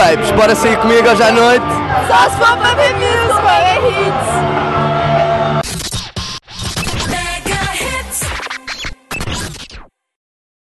babes, bora sair comigo hoje à noite? Só se for para ver